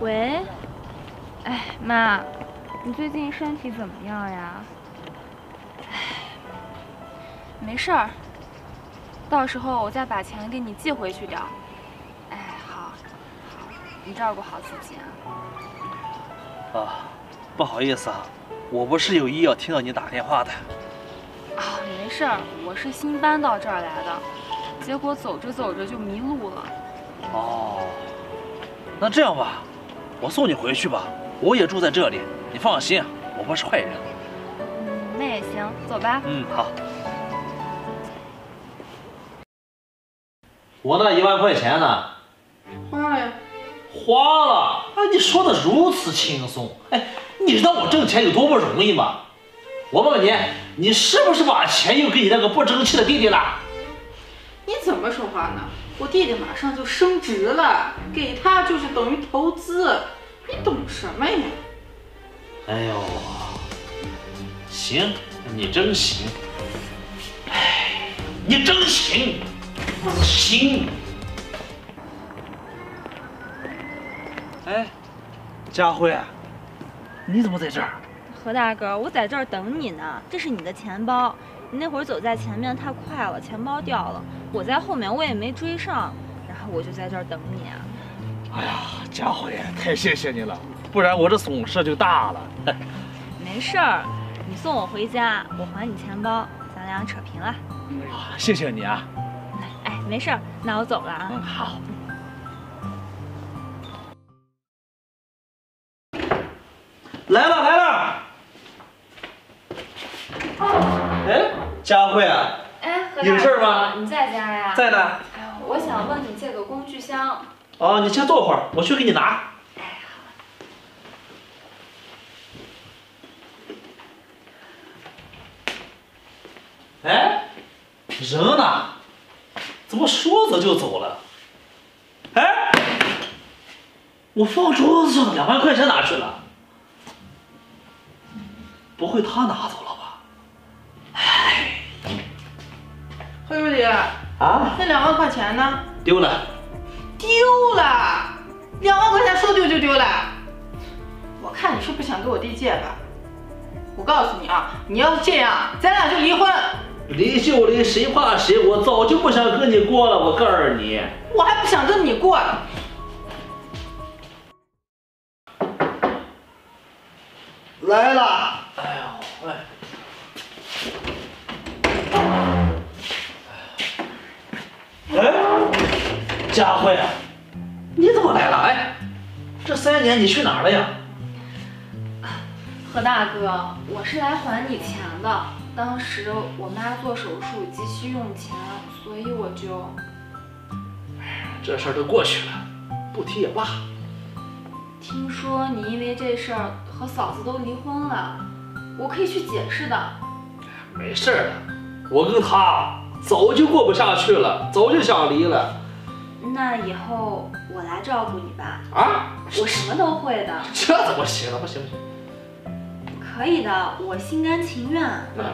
喂，哎，妈，你最近身体怎么样呀？哎，没事儿，到时候我再把钱给你寄回去点儿。哎，好，好，你照顾好自己啊。啊，不好意思啊，我不是有意要听到你打电话的。啊，没事儿，我是新搬到这儿来的，结果走着走着就迷路了。哦，那这样吧，我送你回去吧，我也住在这里，你放心，我不是坏人。嗯，那也行，走吧。嗯，好。我那一万块钱呢？花了呀。花了？哎，你说的如此轻松，哎，你知道我挣钱有多不容易吗？我问问你，你是不是把钱又给你那个不争气的弟弟了？你怎么说话呢？我弟弟马上就升职了，给他就是等于投资，你懂什么呀？哎呦，行，你真行，哎，你真行，行。哎，佳慧，你怎么在这儿？何大哥，我在这儿等你呢。这是你的钱包，你那会儿走在前面太快了，钱包掉了。我在后面，我也没追上，然后我就在这儿等你啊。哎呀，佳慧，太谢谢你了，不然我这损失就大了。没事儿，你送我回家，我还你钱包，咱俩扯平了。谢谢你啊。哎，没事儿，那我走了啊。嗯，好。佳慧啊，哎，有事吗？你在家呀？在呢。哎呦，我想问你借个工具箱。哦，你先坐会儿，我去给你拿。哎，好。哎，人呢？怎么说走就走了？哎，我放桌子上的两万块钱哪去了？不会他拿走了？啊，那两万块钱呢？丢了，丢了，两万块钱说丢就丢了。我看你是不想给我弟借吧？我告诉你啊，你要是这样，咱俩就离婚。离就离，谁怕谁？我早就不想跟你过了，我告诉你。我还不想跟你过。来了。哎呦，哎。哎，佳慧，你怎么来了？哎，这三年你去哪儿了呀？何大哥，我是来还你钱的。当时我妈做手术急需用钱，所以我就……这事儿都过去了，不提也罢。听说你因为这事儿和嫂子都离婚了，我可以去解释的。没事的，我跟他。早就过不下去了，早就想离了。那以后我来照顾你吧。啊，我什么都会的。这怎么行呢？不行不行。可以的，我心甘情愿。嗯